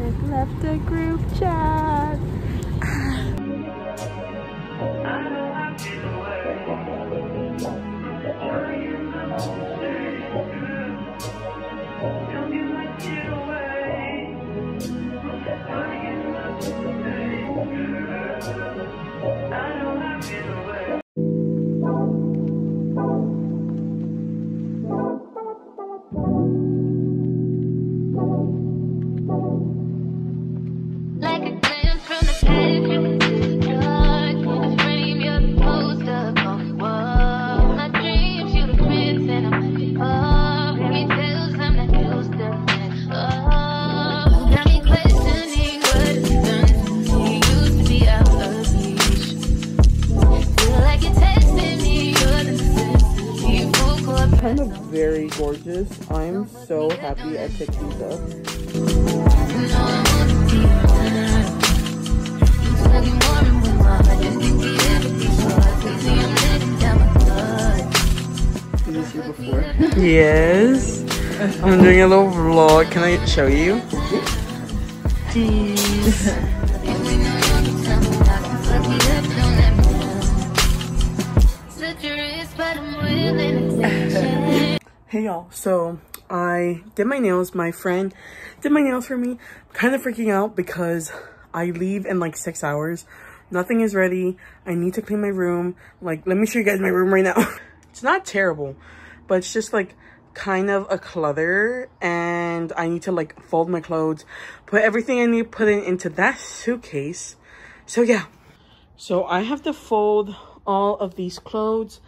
chick left the group chat. Gorgeous. I'm so happy I picked these up. Did you see before? yes. I'm doing a little vlog. Can I show you? Cheese. Hey y'all, so I did my nails. My friend did my nails for me. kind of freaking out because I leave in like six hours. Nothing is ready. I need to clean my room. Like, let me show you guys my room right now. it's not terrible, but it's just like kind of a clutter and I need to like fold my clothes, put everything I need to put in into that suitcase. So yeah, so I have to fold all of these clothes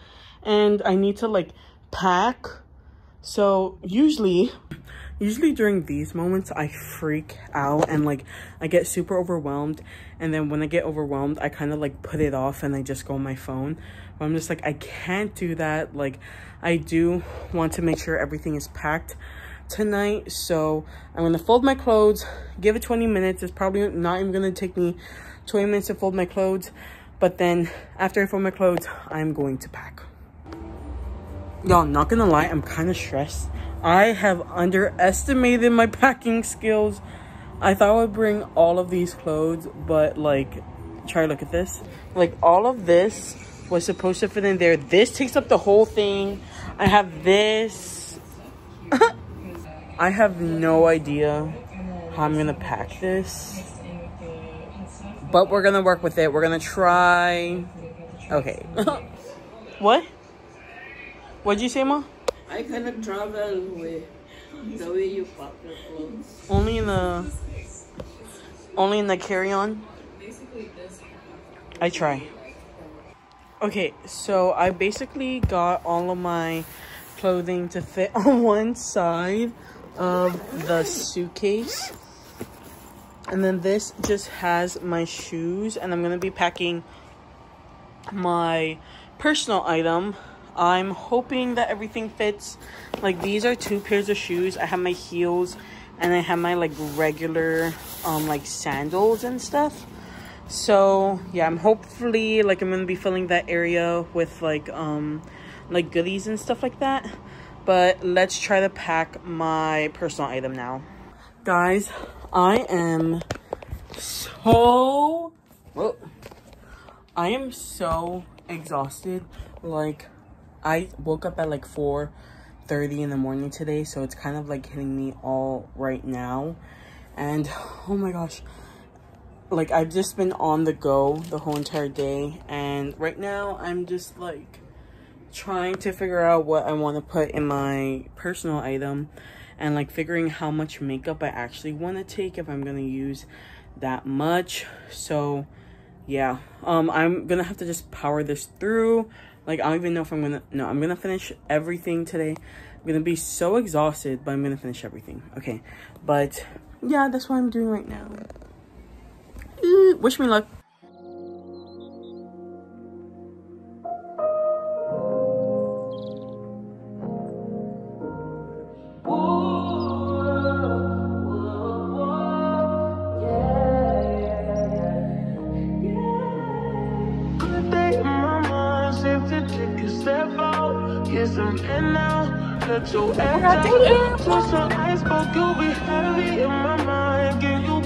and I need to like pack. So usually, usually during these moments, I freak out and like I get super overwhelmed. And then when I get overwhelmed, I kind of like put it off and I just go on my phone. But I'm just like, I can't do that. Like I do want to make sure everything is packed tonight. So I'm going to fold my clothes, give it 20 minutes. It's probably not even going to take me 20 minutes to fold my clothes. But then after I fold my clothes, I'm going to pack. Y'all, not gonna lie, I'm kind of stressed. I have underestimated my packing skills. I thought I would bring all of these clothes, but like, try to look at this. Like, all of this was supposed to fit in there. This takes up the whole thing. I have this. I have no idea how I'm gonna pack this. But we're gonna work with it. We're gonna try. Okay. what? What'd you say, Ma? I cannot travel with the way you pack your clothes. Only in the only in the carry-on. I try. Okay, so I basically got all of my clothing to fit on one side of the suitcase. And then this just has my shoes and I'm going to be packing my personal item. I'm hoping that everything fits. Like these are two pairs of shoes. I have my heels and I have my like regular um like sandals and stuff. So yeah, I'm hopefully like I'm gonna be filling that area with like um like goodies and stuff like that. But let's try to pack my personal item now. Guys, I am so whoa, I am so exhausted. Like I woke up at like 4:30 in the morning today, so it's kind of like hitting me all right now. And oh my gosh, like I've just been on the go the whole entire day, and right now I'm just like trying to figure out what I want to put in my personal item and like figuring how much makeup I actually want to take if I'm going to use that much. So yeah, um I'm going to have to just power this through. Like I don't even know if I'm going to no, I'm going to finish everything today. I'm going to be so exhausted, but I'm going to finish everything. Okay. But yeah, that's what I'm doing right now. Wish me luck. Yes, I'm in now. Let your down. Put some ice, but you'll be heavy in my mind. Can you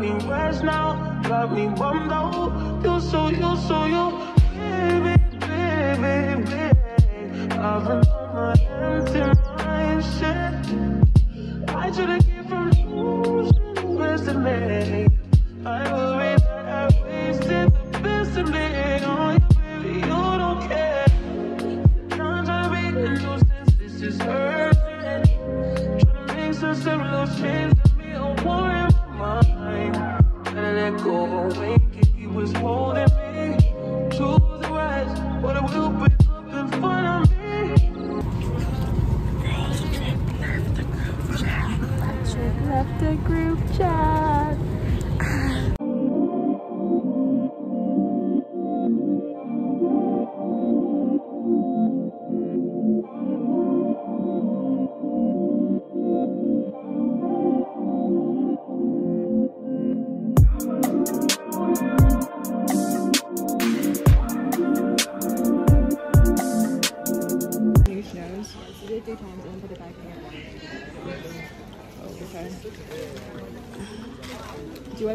me rest now, got me bummed out. You so, you so, you, baby, baby, baby. I've been on my empty mind, shit. I should've kept from losing the rest of me. Away. He was holding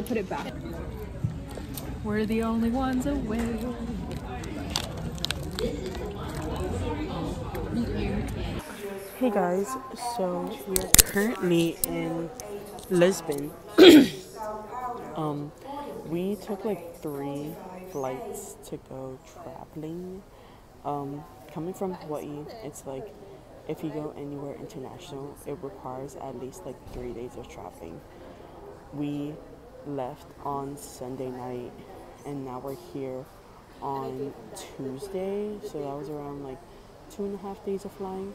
put it back? We're the only ones away. Hey guys, so we are currently in Lisbon. um, we took like three flights to go traveling. Um, coming from Hawaii, it's like if you go anywhere international, it requires at least like three days of traveling. We left on Sunday night, and now we're here on Tuesday, so that was around like two and a half days of flying.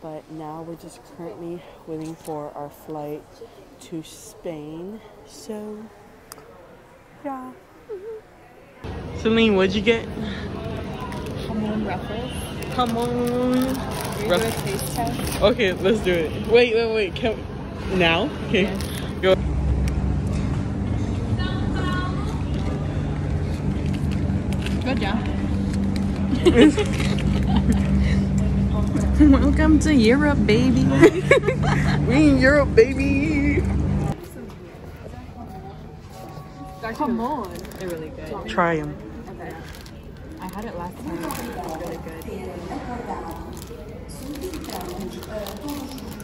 But now we're just currently waiting for our flight to Spain. So, yeah. Celine, what'd you get? Come on, Ruffles. Come on. Ruff- taste test? Okay, let's do it. Wait, wait, wait. Can we... now? Okay. Go. Good job. Welcome to Europe, baby. We in Europe, baby. Come on. They're really good. Try them. Okay. I had it last time. It was really good.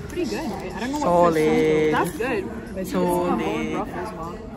Pretty good, right? I don't know what Solid. That's good. Solid. Ruffles, mom.